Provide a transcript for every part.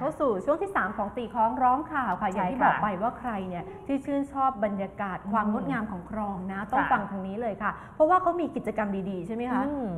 เข้าสู่ช่วงที่ 3 ของตีฆ้องร้องข่าวค่ะ อย่างที่ใช่บค่ะอกไปว่าใครเนี่ยที่ชื่นชอบบรยากาศความอืมงดงามของคลองนะ ต้องค่ะฟังทางนี้เลยค่ะ เพราะว่าเขามีกิจกรรมดีๆ ใช่ไหมคะอืม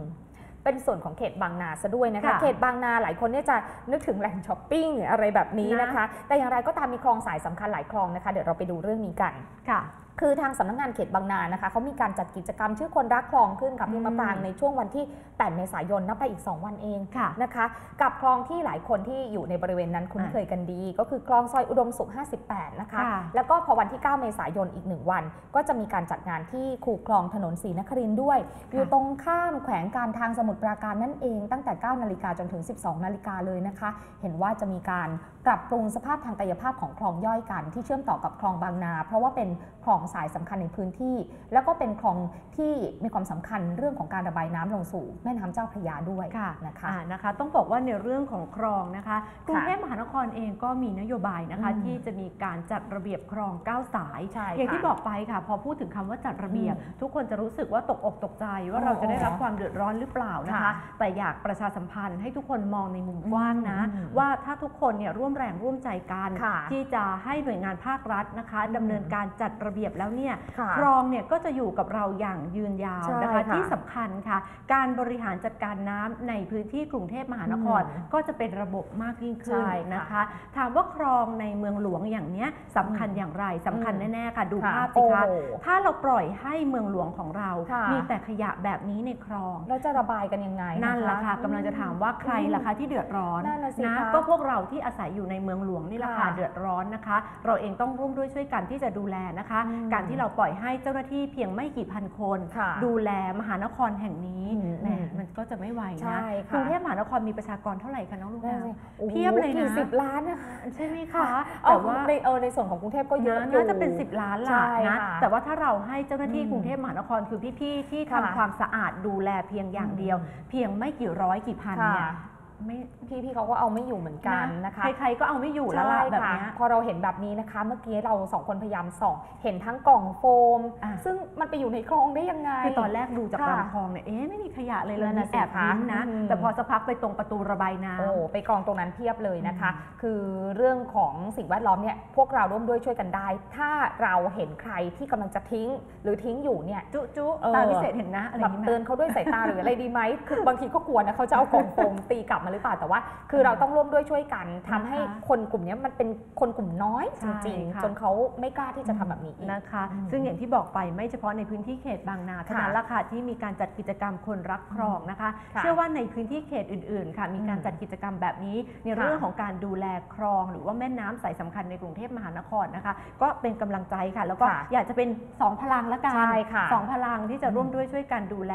เป็นส่วนของเขตบางนาซะด้วยนะคะค่ะเขตบางนาหลายคนเนี่ยจะนึกถึงแหล่งช้อปปิ้งหรืออะไรแบบนี้นะคะ แต่อย่างไรก็ตามมีคลองสายสำคัญหลายคลองนะคะ เดี๋ยวเราไปดูเรื่องนี้กันค่ะ คือทางสำนักงานเขตบางนานะคะเขามีการจัดกิจกรรมชื่อคนรักคลองขึ้นกับพี่มะปรางอืมในช่วงวันที่ 8 เมษายนนับไปอีก 2 วันเองค่ะนะคะ กับคลองที่หลายคนที่อยู่ในบริเวณนั้นคุ้นอะเคยกันดี ก็คือคลองซอยอุดมสุข 58 นะคะค่ะแล้วก็พอวันที่ 9 เมษายนอีก 1 วัน ก็จะมีการจัดงานที่คูคลองถนนศรีนครินทร์ด้วย อยู่ตรงข้ามแขวงการทางสมุทรปราการนั่นเอง ตั้งแต่ 9 นาฬิกาจนถึง 12 นาฬิกาเลยนะคะ เห็นว่าจะมีการปรับปรุงสภาพทางกายภาพของคลองย่อยกันที่เชื่อมต่อกับคลองบางนา เพราะว่าเป็นคลองสายสำคัญในพื้นที่ แล้วก็เป็นคลองที่มีความสำคัญเรื่องของการระบายน้ำลงสู่แม่น้ำเจ้าพระยาด้วยค่ะนะคะอ่านะคะ ต้องบอกว่าในเรื่องของคลองนะคะกรุงเทพมหานครเองก็มีนโยบายนะคะอืมที่จะมีการจัดระเบียบคลองเก้าสายใช่อย่างที่ค่ะบอกไปค่ะ พอพูดถึงคำว่าจัดระเบียบอืมทุกคนจะรู้สึกว่าตกอกตกใจว่าอ๋อเราจะได้รับความเดือดร้อนหรือเปล่านะคะค่ะแต่อยากประชาสัมพันธ์ให้ทุกคนมองในมุมกว้างนะอืมว่าถ้าทุกคนเนี่ยร่วมแรงร่วมใจกันค่ะที่จะให้หน่วยงานภาครัฐนะคะดำเนินการจัดระเบียบแล้วเนี่ยค่ะคลองเนี่ยก็จะอยู่กับเราอย่างยืนยาวใช่นะคะค่ะที่สำคัญค่ะ การบริหารจัดการน้ำในพื้นที่กรุงเทพมหานคร อืมก็จะเป็นระบบมากยิ่งขึ้นใช่ค่ะนะคะ ถามว่าคลองในเมืองหลวงอย่างเนี้ยสำคัญอืมอย่างไรสำคัญอืมแน่ๆค่ะ ดูค่ะภาพสิคะโอ้ถ้าเราปล่อยให้เมืองหลวงของเรา ค่ะ มีแต่ขยะแบบนี้ในคลองเราจะระบายกันยังไงนั่นแหละค่ะอืมกำลังจะถามว่าใครล่ะคะที่เดือดร้อน นั่นน่ะสินะคะ ก็พวกเราที่อาศัยอยู่ในเมืองหลวงนี่แหละค่ะค่ะเดือดร้อนนะคะ เราเองต้องร่วมด้วยช่วยกันที่จะดูแลนะคะ อืมการที่เราปล่อยให้เจ้าหน้าที่เพียงไม่กี่พันคนค่ะดูแลมหานครแห่งนี้อืมแหมอืมมันก็จะไม่ไหวใช่นะค่ะกรุงเทพมหานครมีประชากรเท่าไหร่คะน้องลูกนั่นน้สิโอ้โหเพียบเลยนะกี่สิบล้านนะคะใช่ไหมค่ะคะเอาแต่ว่าในเออในส่วนของกรุงเทพก็เยอะนะอยู่น่าจะเป็น 10 ล้านใช่ล่ะนะค่ะแต่ว่าถ้าเราให้เจ้าหน้าที่อืมกรุงเทพมหานครคือพี่ๆที่ค่ะทำความสะอาดดูแลเพียงอย่างเดียว เพียงไม่กี่ร้อยกี่พันเนี่ยค่ะ ไม่พี่พี่เขาก็เอาไม่อยู่เหมือนกันนะคะใครๆก็เอาไม่อยู่แล้วล่ะใช่แบบค่ะเนี้ยพอเราเห็นแบบนี้นะคะ เมื่อกี้เราสองคนพยายามส่อง เห็นทั้งกล่องโฟมอะซึ่งมันไปอยู่ในคลองได้ยังไงคือตอนแรกดูจากค่ะลำคลองเนี่ยเอ๊ะไม่มีขยะเลยเลนั่ยนมีน่ะสิแอบคะยิ้มนะอืมแต่พอสักพักไปตรงประตูระบายน้ำโอ้ไปกองตรงนั้นเพียบเลยนะคะ คือเรื่องของสิ่งแวดล้อมเนี่ยพวกเราร่วมด้วยช่วยกันได้ ถ้าเราเห็นใครที่กำลังจะทิ้ง หรือทิ้งอยู่เนี่ยจุจุเออตาพิเศษเห็นนะอะไรอแบย่าบงนี้ไหมเตือนเขาด้วยสายตาหรืออะไรดีไหมคือบางทีก็กลัวนะเขาจะเอากล่องโฟมตีกลับมาหรือเปล่าแต่ว่า คือเราต้องร่วมด้วยช่วยกันทำให้นะคะคนกลุ่มเนี้ยมันเป็นคนกลุ่มน้อยจใช่ริงค่ะๆจนเขาไม่กล้าที่จะทำแบบนี้อีกนะคะอืมซึ่งอย่างที่บอกไปไม่เฉพาะในพื้นที่เขตบางนาเท่านั้นค่ะละค่ะที่มีการจัดกิจกรรมคนรักคลองนะคะค่ะเชื่อว่าในพื้นที่เขตอื่นๆค่ะมีการอืมจัดกิจกรรมแบบนี้ ในค่ะเรื่องของการดูแลคลอง หรือว่าแม่น้ำสายสำคัญในกรุงเทพมหานครนะคะ ก็เป็นกำลังใจค่ะ แล้วก็ค่ะอยากจะเป็นสองพลังละกันใช่ค่ะสองพลังที่จะร่วมอืมด้วยช่วยกันดูแล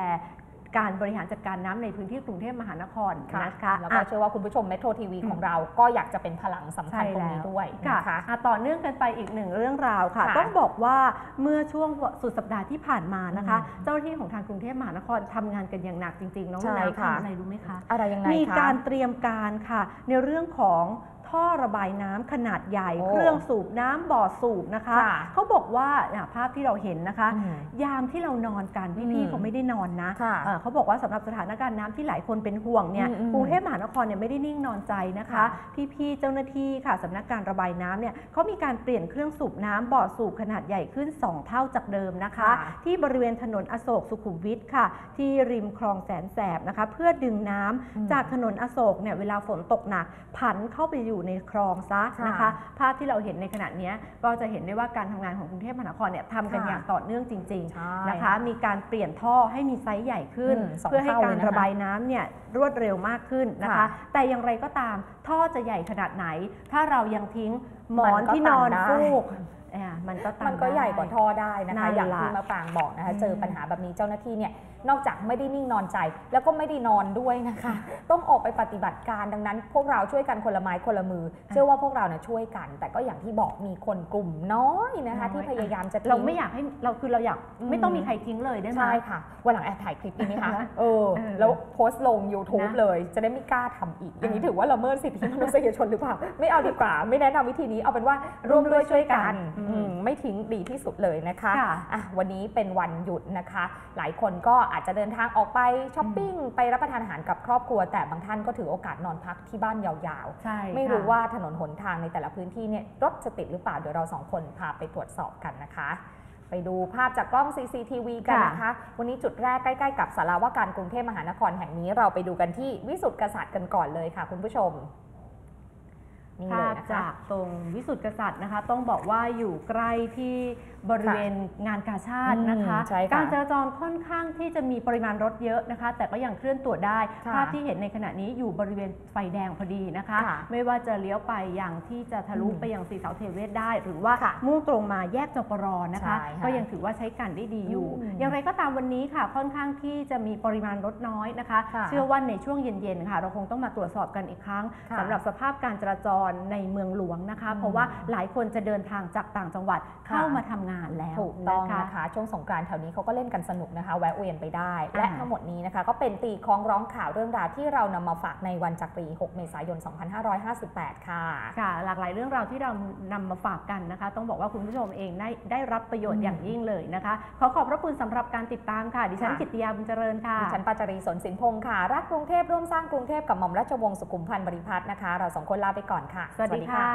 การบริหารจัดการน้ำในพื้นที่กรุงเทพมหานครค่ะนะคะแล้วก็อะเชื่อว่าคุณผู้ชมเมโทรทีวีอืมของเราก็อยากจะเป็นพลังสำคัญใช่ตรงนี้แล้วด้วยค่ะนะคะอะต่อเนื่องกันไปอีกหนึ่งเรื่องราวค่ะค่ะ ต้องบอกว่าเมื่อช่วงสุดสัปดาห์ที่ผ่านมานะคะอืมเจ้าหน้าที่ของทางกรุงเทพมหานครทำงานกันอย่างหนักจริงๆน้องใช่ลูกน้ำค่ะทำอะไรรู้ไหมคะอะไรยังไงมีคะการเตรียมการค่ะ ในเรื่องของ ท่อระบายน้ำขนาดใหญ่โอ้เครื่องสูบน้ำบ่อสูบนะคะค่ะเขาบอกว่าอะภาพที่เราเห็นนะคะอืมยามที่เรานอนกันอืพี่มๆเขาไม่ได้นอนนะค่ะเอ่อเขาบอกว่าสำหรับสถานการณ์น้ำที่หลายคนเป็นห่วงเนี่ยอืมอืมกรุงเทพมหานครเนี่ยไม่ได้นิ่งนอนใจนะคะค่ะพี่ๆเจ้าหน้าที่ค่ะสำนักการระบายน้ำเนี่ยเขามีการเปลี่ยนเครื่องสูบน้ำบ่อสูบขนาดใหญ่ขึ้น 2 เท่าจากเดิมนะคะค่ะที่บริเวณถนนอโศกสุขุมวิทค่ะ ที่ริมคลองแสนแสบนะคะ เพื่อดึงน้ำอืมจากถนนอโศกเนี่ยเวลาฝนตกหนักผันเข้าไปอยู่ในคลองซะค่ะนะคะ ภาพที่เราเห็นในขณะเนี้ยก็จะเห็นได้ว่าการทำงานของกรุงเทพมหานครเนี่ยทำกันค่ะอย่างต่อเนื่องจริงใช่ๆนะคะ มีการเปลี่ยนท่อให้มีไซส์ใหญ่ขึ้นอืมสองเพื่อให้เท่าการเลยนะคะระบายน้ำเนี่ยรวดเร็วมากขึ้นนะคะค่ะแต่อย่างไรก็ตามท่อจะใหญ่ขนาดไหน ถ้าเรายังทิ้งหมอนมันก็ที่นอนตันได้ฟูกอ่า มันก็ตันมันก็ใหญ่กว่าได้ท่อได้นะนั่คะนอย่างล่ะที่มะปรางบอกนะคะอืมเจอปัญหาแบบนี้เจ้าหน้าที่เนี่ยนอกจากไม่ได้นิ่งนอนใจ แล้วก็ไม่ได้นอนด้วยนะคะ ต้องออกไปปฏิบัติการดังนั้น พวกเราช่วยกันคนละไม้คนละมือ เชื่อว่าพวกเราเนี่ยช่วยกัน แต่ก็อย่างที่บอกมีคนกลุ่มน้อยนะคะน้อยที่พยายามจะทิ้งเราไม่อยากให้เราคือเราอยากอืมไม่ต้องมีใครทิ้งเลยได้ไหมใช่ค่ะวันหลังแอบถ่ายคลิปดีไหมคะนะเออเออแล้วโพสต์ลง YouTube นะเลยจะได้ไม่กล้าทำอีก อย่างนี้อ่าถือว่าละเมิดสิทธิมนุษยชนหรือเปล่าไม่เอาดีกว่า ไม่แนะนำวิธีนี้เอาเป็นว่าร่วมด้วยช่วยกันอืมอืมไม่ทิ้งดีที่สุดเลยนะคะค่ะอะวันนี้เป็นวันหยุดนะคะ หลายคนก็อาจจะเดินทางออกไปช้อปปิ้งไปรับประทานอาหารกับครอบครัว แต่บางท่านก็ถือโอกาสนอนพักที่บ้านยาวใช่ๆ ไม่รู้ค่ะ ว่าถนนหนทางในแต่ละพื้นที่เนี่ยรถจะติดหรือเปล่าเดี๋ยวเราสองคนพาไปตรวจสอบกันนะคะ ไปดูภาพจากกล้อง CCTV กันนะคะ วันนี้จุดแรกใกล้ๆกับสาราว่าการกรุงเทพมหานครแห่งนี้เราไปดูกันที่วิสุทธิกษัตริย์กันก่อนเลยค่ะคุณผู้ชม นี่เลภายพนะคะ จากตรงวิสุทธิกษัตริย์นะคะ ต้องบอกว่าอยู่ใกล้ที่บริเวณงานกาชาตินะคะ อืมใช่ค่ะการจราจรค่อนข้างที่จะมีปริมาณรถเยอะนะคะ แต่ก็ยังเคลื่อนตัวได้ ค่ะภาพที่เห็นในขณะนี้อยู่บริเวณไฟแดงพอดีนะคะ ค่ะไม่ว่าจะเลี้ยวไปอย่างที่จะทะลุอืมไปยังสีเสาเทเวศได้ หรือว่าค่ะมุ่งตรงมาแยกจปรนะคะ ใช่ค่ะก็ยังถือว่าใช้การได้ดีอยู่ อืมอย่างไรก็ตามวันนี้ค่ะ ค่อนข้างที่จะมีปริมาณรถน้อยนะคะ ค่ะเชื่อว่าในช่วงเย็นๆค่ะ เราคงต้องมาตรวจสอบกันอีกครั้งค่ะ สำหรับสภาพการจราจรในเมืองหลวงนะคะอืมเพราะว่าหลายคนจะเดินทางจากต่างจังหวัดค่ะเข้ามาทำงานแล้วถูกต้องนะคะนะคะช่วงสงกรานต์แถวนี้เขาก็เล่นกันสนุกนะคะ แวะเวียนไปได้อ่าและทั้งหมดนี้นะคะก็เป็นตีคล้องร้องข่าวเรื่องราวที่เรานำมาฝากในวันจักรี 6 เมษายน 2558 ค่ะค่ะ หลากหลายเรื่องราวที่เรานำมาฝากกันนะคะ ต้องบอกว่าคุณผู้ชมเองได้ได้รับประโยชอืน์มอย่างยิ่งเลยนะคะ ขอขอบพระคุณสำหรับการติดตามค่ะ ดิฉันค่ะกิตติยาบุญเจริญค่ะ ดิฉันปาจารีสนสินพงศ์ค่ะ รักกรุงเทพร่วมสร้างกรุงเทพกับหม่อมราชวงศ์สุขุมพันธ์บริพัตรนะคะ เราสองคนลาไปก่อนค่ะ สวัสดีค่ะ